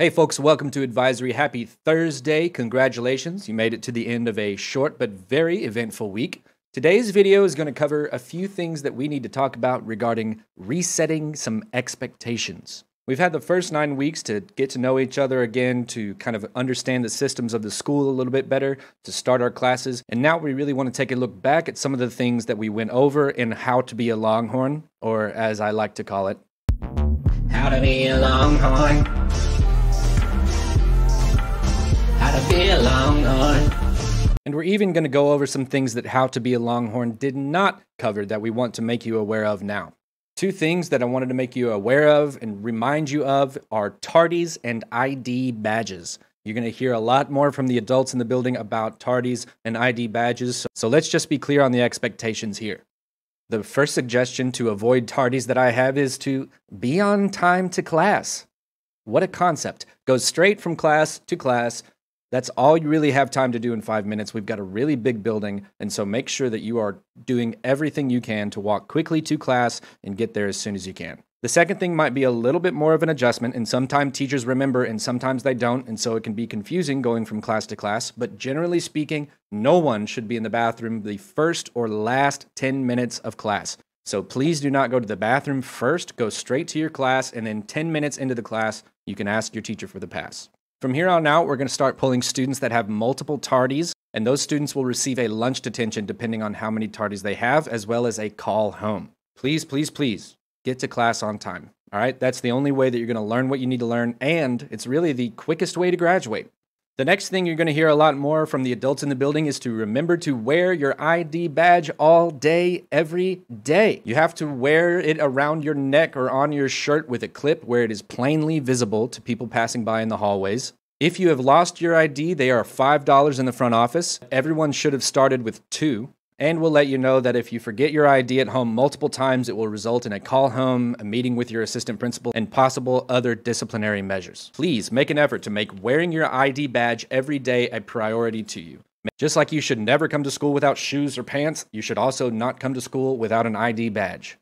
Hey, folks, welcome to Advisory. Happy Thursday. Congratulations. You made it to the end of a short but very eventful week. Today's video is going to cover a few things that we need to talk about regarding resetting some expectations. We've had the first nine weeks to get to know each other again, to kind of understand the systems of the school a little bit better, to start our classes. And now we really want to take a look back at some of the things that we went over in how to be a Longhorn, or as I like to call it, How to be a longhorn. Longhorn. And we're even going to go over some things that How to Be a Longhorn did not cover that we want to make you aware of now. Two things that I wanted to make you aware of and remind you of are tardies and ID badges. You're going to hear a lot more from the adults in the building about tardies and ID badges. So let's just be clear on the expectations here. The first suggestion to avoid tardies that I have is to be on time to class. What a concept. Go straight from class to class. That's all you really have time to do in five minutes. We've got a really big building, and so make sure that you are doing everything you can to walk quickly to class and get there as soon as you can. The second thing might be a little bit more of an adjustment, and sometimes teachers remember and sometimes they don't, and so it can be confusing going from class to class. But generally speaking, no one should be in the bathroom the first or last 10 minutes of class. So please do not go to the bathroom first, go straight to your class, and then 10 minutes into the class, you can ask your teacher for the pass. From here on out, we're going to start pulling students that have multiple tardies, and those students will receive a lunch detention depending on how many tardies they have, as well as a call home. Please, please, please get to class on time. All right, that's the only way that you're going to learn what you need to learn, and it's really the quickest way to graduate. The next thing you're going to hear a lot more from the adults in the building is to remember to wear your ID badge all day, every day. You have to wear it around your neck or on your shirt with a clip where it is plainly visible to people passing by in the hallways. If you have lost your ID, they are $5 in the front office. Everyone should have started with two. And we'll let you know that if you forget your ID at home multiple times, it will result in a call home, a meeting with your assistant principal, and possible other disciplinary measures. Please make an effort to make wearing your ID badge every day a priority to you. Just like you should never come to school without shoes or pants, you should also not come to school without an ID badge.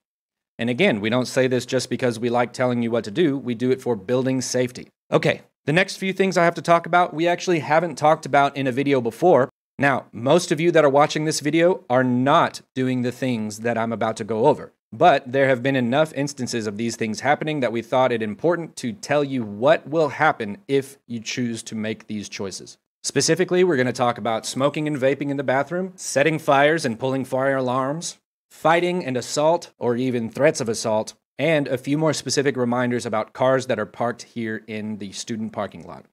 And again, we don't say this just because we like telling you what to do, we do it for building safety. Okay, the next few things I have to talk about, we actually haven't talked about in a video before. Now, most of you that are watching this video are not doing the things that I'm about to go over. But there have been enough instances of these things happening that we thought it important to tell you what will happen if you choose to make these choices. Specifically, we're going to talk about smoking and vaping in the bathroom, setting fires and pulling fire alarms, fighting and assault, or even threats of assault, and a few more specific reminders about cars that are parked here in the student parking lot.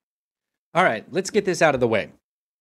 All right, let's get this out of the way.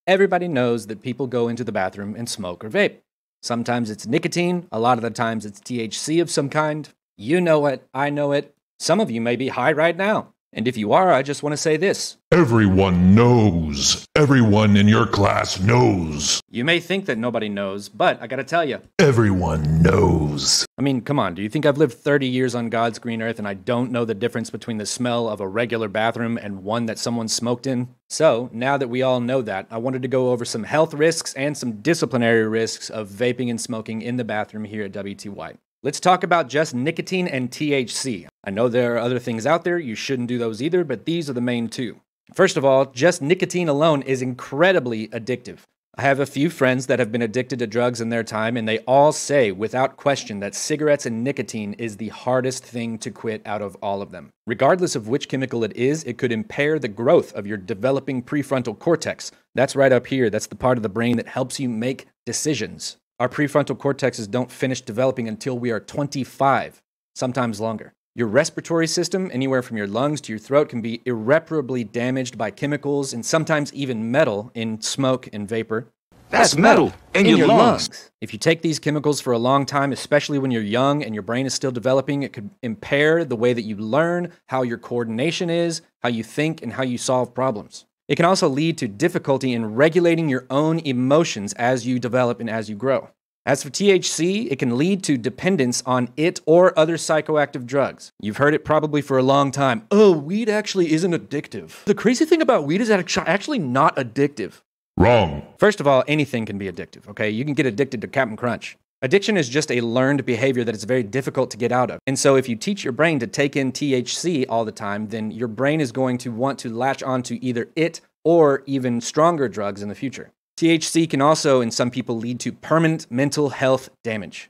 Everybody knows that people go into the bathroom and smoke or vape. Sometimes it's nicotine, a lot of the times it's THC of some kind. You know it, I know it. Some of you may be high right now. And if you are, I just want to say this. Everyone knows. Everyone in your class knows. You may think that nobody knows, but I gotta tell you. Everyone knows. I mean, come on, do you think I've lived 30 years on God's green earth and I don't know the difference between the smell of a regular bathroom and one that someone smoked in? So, now that we all know that, I wanted to go over some health risks and some disciplinary risks of vaping and smoking in the bathroom here at WTW. Let's talk about just nicotine and THC. I know there are other things out there, you shouldn't do those either, but these are the main two. First of all, just nicotine alone is incredibly addictive. I have a few friends that have been addicted to drugs in their time, and they all say without question that cigarettes and nicotine is the hardest thing to quit out of all of them. Regardless of which chemical it is, it could impair the growth of your developing prefrontal cortex. That's right up here, that's the part of the brain that helps you make decisions. Our prefrontal cortexes don't finish developing until we are 25, sometimes longer. Your respiratory system, anywhere from your lungs to your throat, can be irreparably damaged by chemicals and sometimes even metal in smoke and vapor. That's metal in, your, lungs. If you take these chemicals for a long time, especially when you're young and your brain is still developing, it could impair the way that you learn, how your coordination is, how you think, and how you solve problems. It can also lead to difficulty in regulating your own emotions as you develop and as you grow. As for THC, it can lead to dependence on it or other psychoactive drugs. You've heard it probably for a long time. Oh, weed actually isn't addictive. The crazy thing about weed is that it's actually not addictive. Wrong. First of all, anything can be addictive, okay? You can get addicted to Captain Crunch. Addiction is just a learned behavior that is very difficult to get out of. And so, if you teach your brain to take in THC all the time, then your brain is going to want to latch onto either it or even stronger drugs in the future. THC can also, in some people, lead to permanent mental health damage.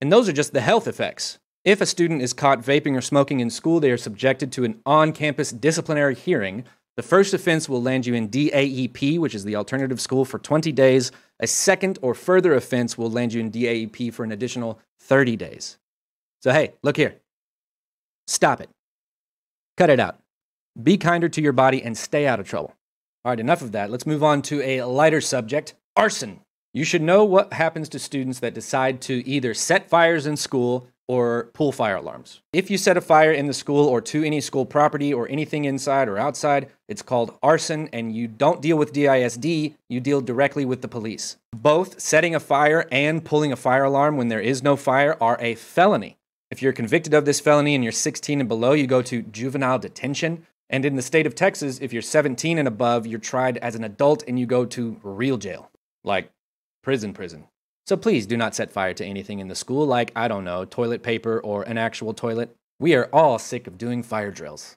And those are just the health effects. If a student is caught vaping or smoking in school, they are subjected to an on campus disciplinary hearing. The first offense will land you in DAEP, which is the alternative school, for 20 days. A second or further offense will land you in DAEP for an additional 30 days. So, hey, look here. Stop it. Cut it out. Be kinder to your body and stay out of trouble. All right, enough of that. Let's move on to a lighter subject arson. You should know what happens to students that decide to either set fires in school or pull fire alarms. If you set a fire in the school or to any school property or anything inside or outside, it's called arson and you don't deal with DISD, you deal directly with the police. Both setting a fire and pulling a fire alarm when there is no fire are a felony. If you're convicted of this felony and you're 16 and below, you go to juvenile detention. And in the state of Texas, if you're 17 and above, you're tried as an adult and you go to real jail, like prison, prison. So please do not set fire to anything in the school, like, I don't know, toilet paper or an actual toilet. We are all sick of doing fire drills.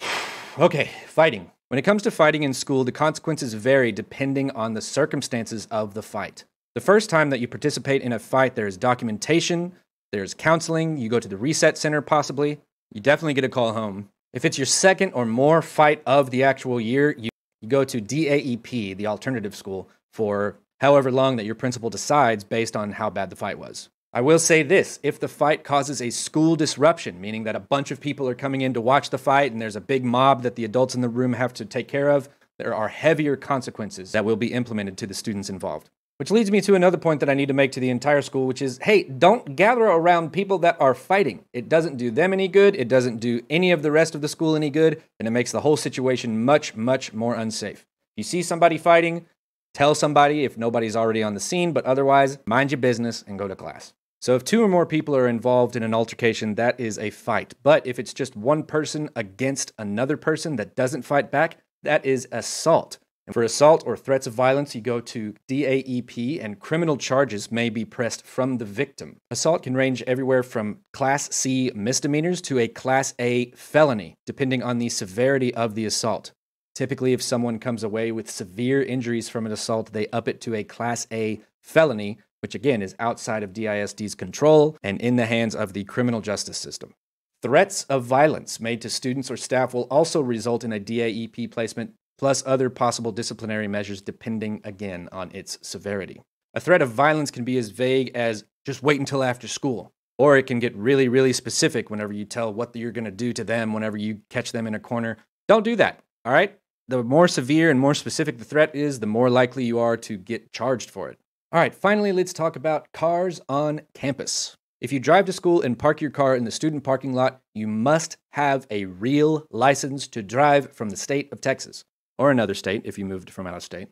okay, fighting. When it comes to fighting in school, the consequences vary depending on the circumstances of the fight. The first time that you participate in a fight, there is documentation, there's counseling, you go to the reset center possibly. You definitely get a call home. If it's your second or more fight of the actual year, you, you go to DAEP, the alternative school, for however long that your principal decides based on how bad the fight was. I will say this if the fight causes a school disruption, meaning that a bunch of people are coming in to watch the fight and there's a big mob that the adults in the room have to take care of, there are heavier consequences that will be implemented to the students involved. Which leads me to another point that I need to make to the entire school, which is hey, don't gather around people that are fighting. It doesn't do them any good, it doesn't do any of the rest of the school any good, and it makes the whole situation much, much more unsafe. You see somebody fighting, Tell somebody if nobody's already on the scene, but otherwise, mind your business and go to class. So, if two or more people are involved in an altercation, that is a fight. But if it's just one person against another person that doesn't fight back, that is assault. And for assault or threats of violence, you go to DAEP, and criminal charges may be pressed from the victim. Assault can range everywhere from Class C misdemeanors to a Class A felony, depending on the severity of the assault. Typically, if someone comes away with severe injuries from an assault, they up it to a Class A felony, which again is outside of DISD's control and in the hands of the criminal justice system. Threats of violence made to students or staff will also result in a DAEP placement, plus other possible disciplinary measures depending again on its severity. A threat of violence can be as vague as just wait until after school, or it can get really, really specific whenever you tell what you're going to do to them whenever you catch them in a corner. Don't do that, all right? The more severe and more specific the threat is, the more likely you are to get charged for it. All right, finally, let's talk about cars on campus. If you drive to school and park your car in the student parking lot, you must have a real license to drive from the state of Texas or another state if you moved from out of state.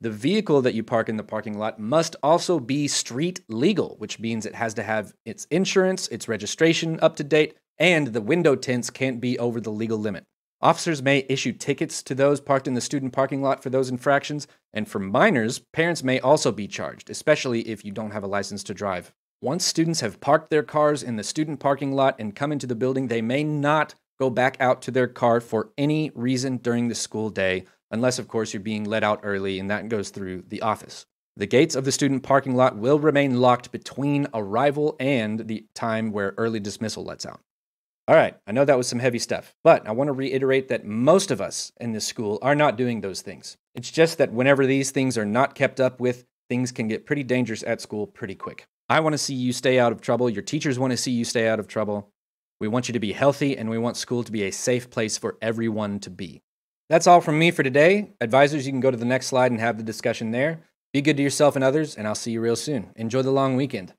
The vehicle that you park in the parking lot must also be street legal, which means it has to have its insurance, its registration up to date, and the window tints can't be over the legal limit. Officers may issue tickets to those parked in the student parking lot for those infractions, and for minors, parents may also be charged, especially if you don't have a license to drive. Once students have parked their cars in the student parking lot and come into the building, they may not go back out to their car for any reason during the school day, unless, of course, you're being let out early and that goes through the office. The gates of the student parking lot will remain locked between arrival and the time where early dismissal lets out. All right, I know that was some heavy stuff, but I want to reiterate that most of us in this school are not doing those things. It's just that whenever these things are not kept up with, things can get pretty dangerous at school pretty quick. I want to see you stay out of trouble. Your teachers want to see you stay out of trouble. We want you to be healthy, and we want school to be a safe place for everyone to be. That's all from me for today. Advisors, you can go to the next slide and have the discussion there. Be good to yourself and others, and I'll see you real soon. Enjoy the long weekend.